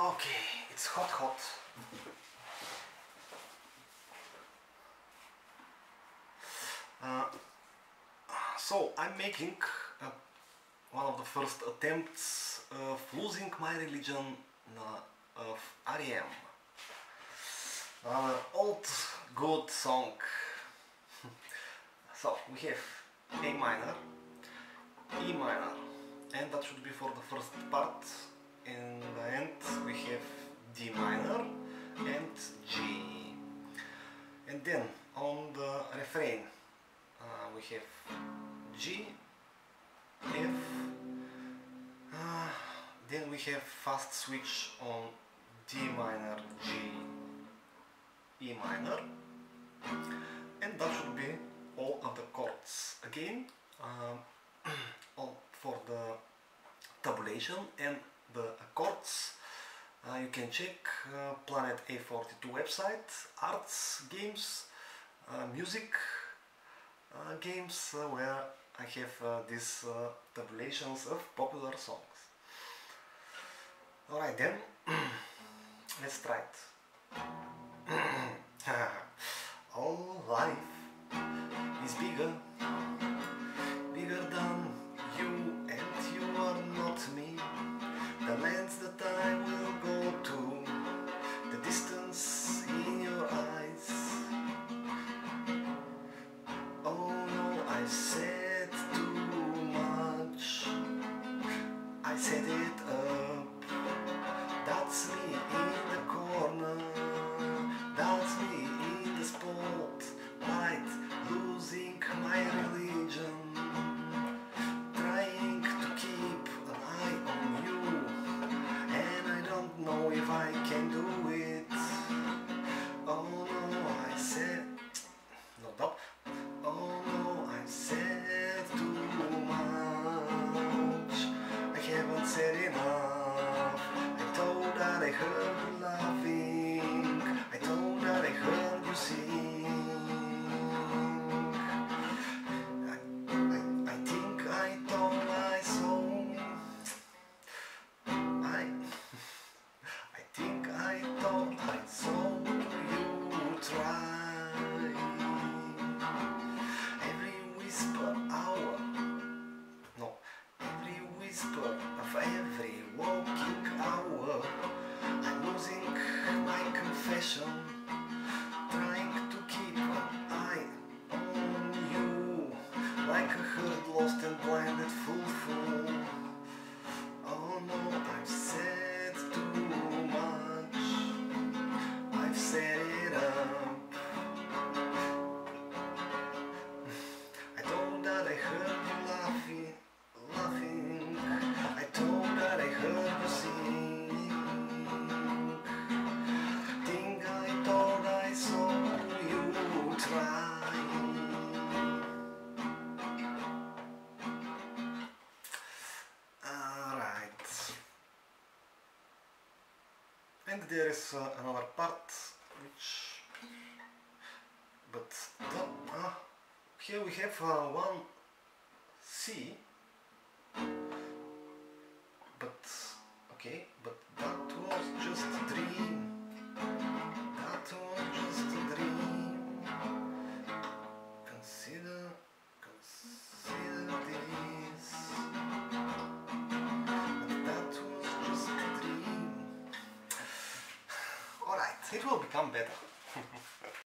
Okay, it's hot hot. Uh, so I'm making uh, one of the first attempts of losing my religion uh, of REM. Another old good song. so we have A minor, E minor, and that should be for the first part. In the end we have G, F, uh, then we have fast switch on D minor, G, E minor, and that should be all of the chords. Again, um, all for the tabulation and the chords uh, you can check uh, Planet A42 website, arts, games, uh, music games uh, where I have uh, these tabulations of popular songs. Alright then, let's try it. All life is bigger Explore a Fire And there is uh, another part which. But that, uh, here we have uh, one C. But okay, but it will become better.